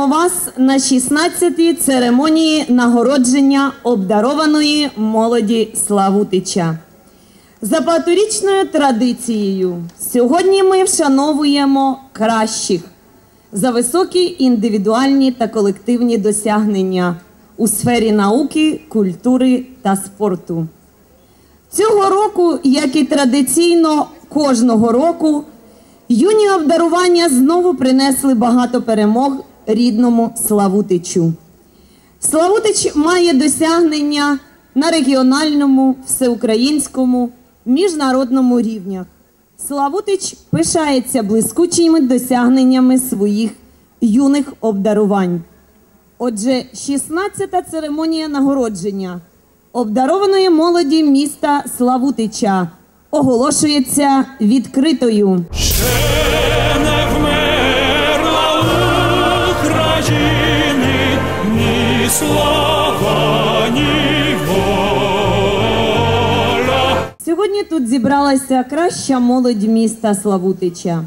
Вітаємо вас на 16-й церемонії нагородження обдарованої молоді Славутича. За багаторічною традицією, сьогодні ми вшановуємо кращих за високі індивідуальні та колективні досягнення у сфері науки, культури та спорту. Цього року, як і традиційно кожного року, юні обдарування знову принесли багато перемог рідному Славутичу. Славутич має досягнення на регіональному, всеукраїнському, міжнародному рівнях. Славутич пишається блискучими досягненнями своїх юних обдарувань. Отже, 16-та церемонія нагородження обдарованої молоді міста Славутича оголошується відкритою. Слава, ні воля. Сьогодні тут зібралася краща молодь міста Славутича.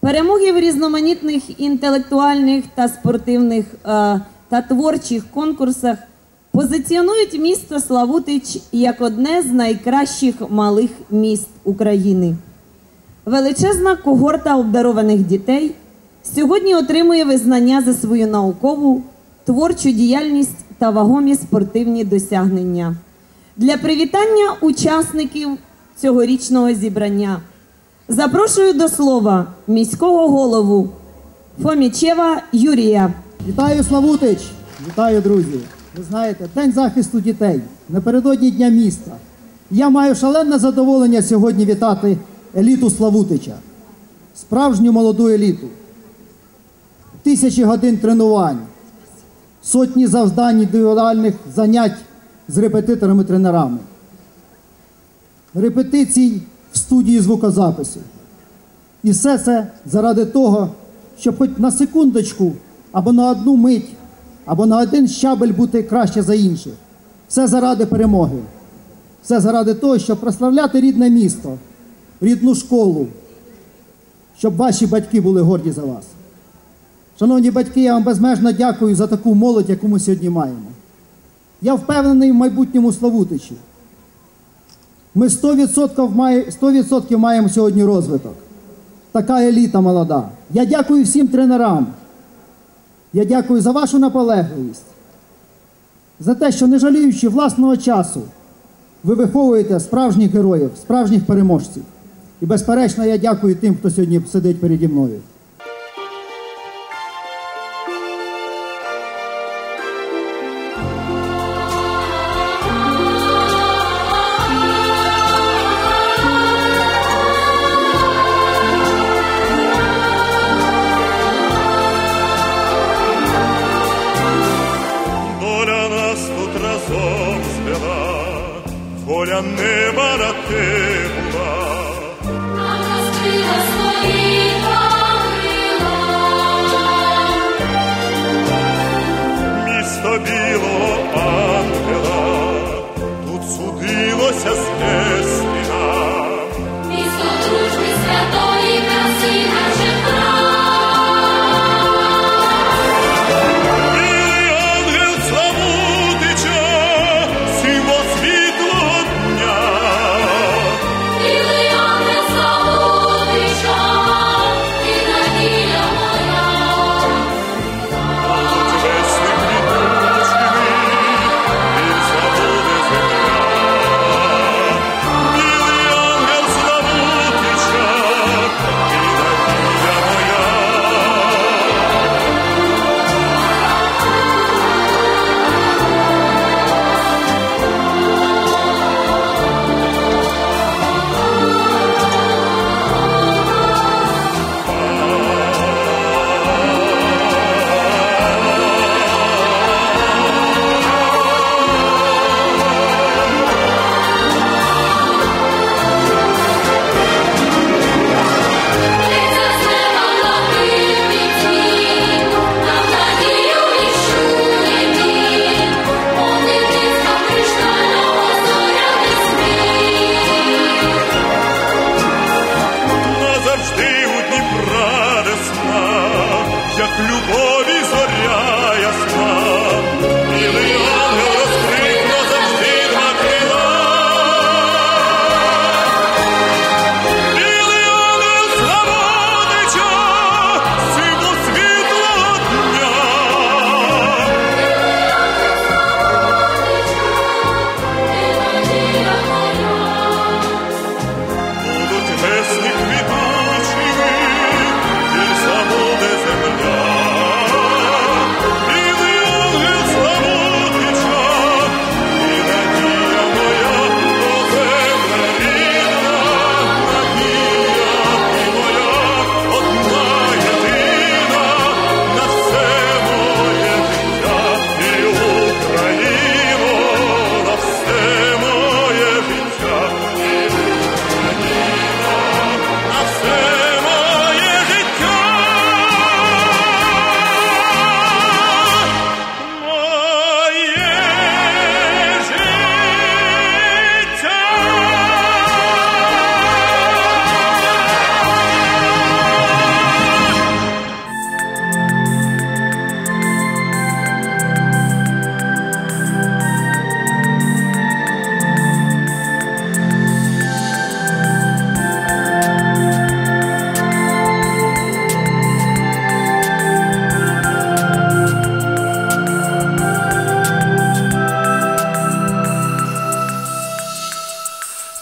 Перемоги в різноманітних інтелектуальних та спортивних е, та творчих конкурсах позиціонують місто Славутич як одне з найкращих малих міст України. Величезна когорта обдарованих дітей сьогодні отримує визнання за свою наукову, творчу діяльність та вагомі спортивні досягнення. Для привітання учасників цьогорічного зібрання запрошую до слова міського голову Фомічева Юрія. Вітаю Славутич! Вітаю, друзі! Ви знаєте, День захисту дітей напередодні Дня міста. Я маю шалене задоволення сьогодні вітати еліту Славутича, справжню молоду еліту. Тисячі годин тренувань, сотні завдань індивідуальних занять з репетиторами-тренерами, репетицій в студії звукозапису. І все це заради того, щоб хоч на секундочку або на одну мить, або на один щабель бути краще за інших. Все заради перемоги. Все заради того, щоб прославляти рідне місто, рідну школу, щоб ваші батьки були горді за вас. Шановні батьки, я вам безмежно дякую за таку молодь, яку ми сьогодні маємо. Я впевнений в майбутньому Славутичі. Ми 100% має- 100% маємо сьогодні розвиток. Така еліта молода. Я дякую всім тренерам. Я дякую за вашу наполегливість, за те, що не жаліючи власного часу, ви виховуєте справжніх героїв, справжніх переможців. І безперечно, я дякую тим, хто сьогодні сидить переді мною. Voglio a me barattere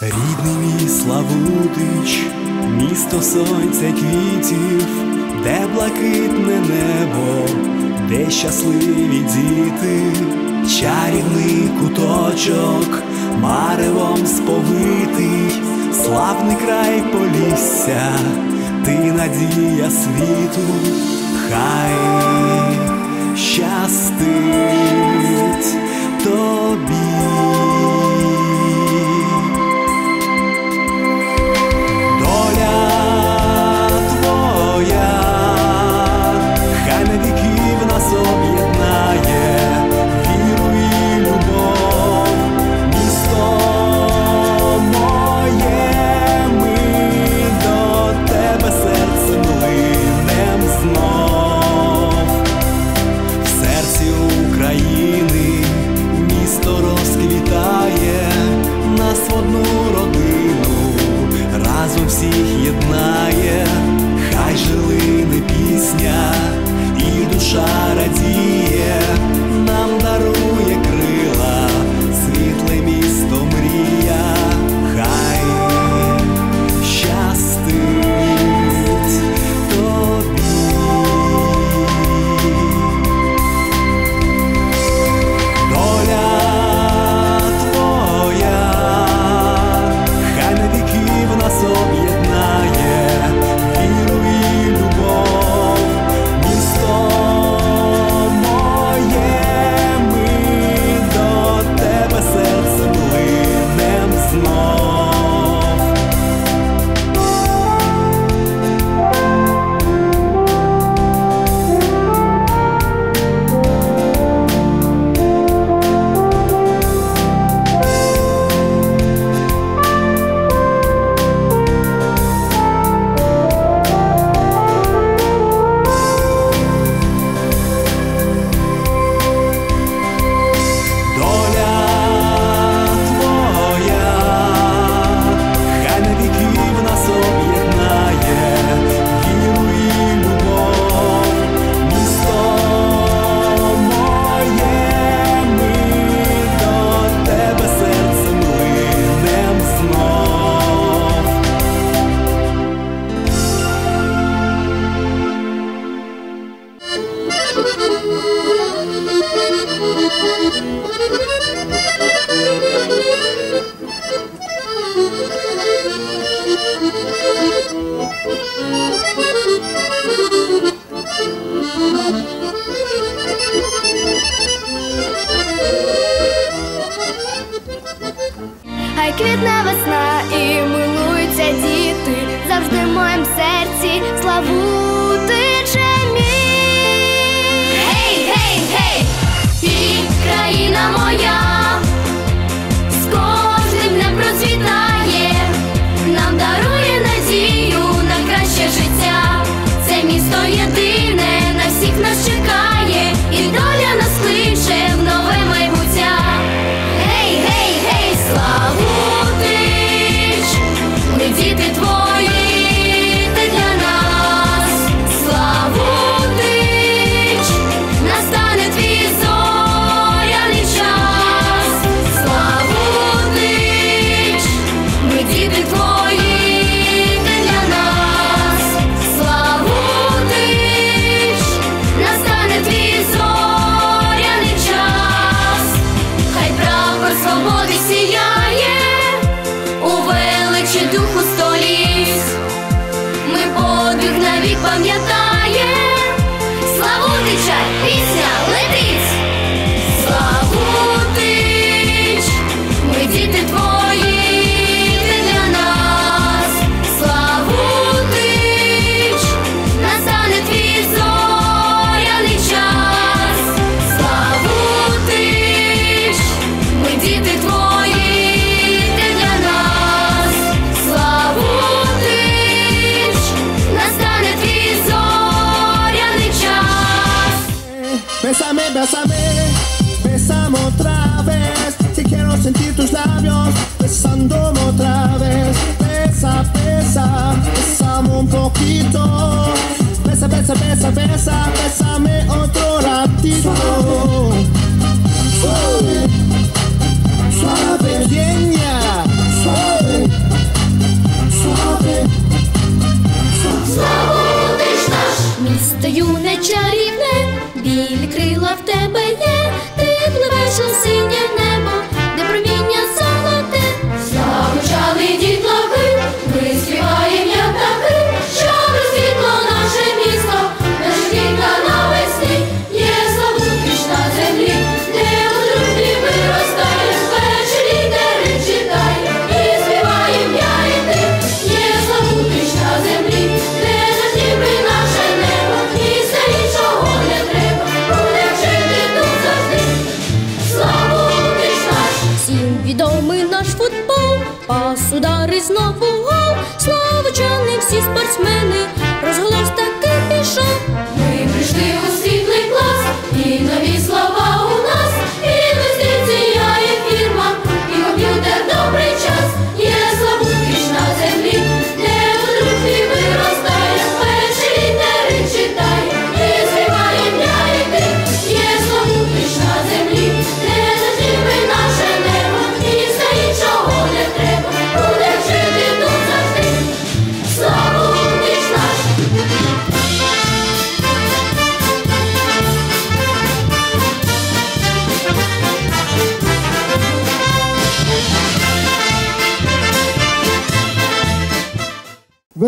Рідний мій Славутич, місто сонця квітів, де блакитне небо, де щасливі діти, чарівний куточок, маревом сповитий, славний край полісся, ти надія світу, хай щастить. Хай весна і милуються діти завжди в моєму серці славу. From Pamiętam. besa, bésame otro ratito.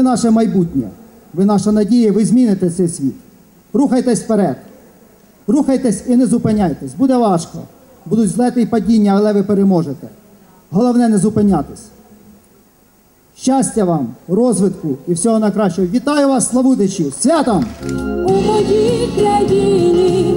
Наше майбутнє, ви наша надія, ви зміните цей світ. Рухайтесь вперед. Рухайтесь і не зупиняйтесь. Буде важко. Будуть злети і падіння, але ви переможете. Головне не зупинятись. Щастя вам, розвитку і всього найкращого. Вітаю вас, Славутичі! Святом! У моїй країні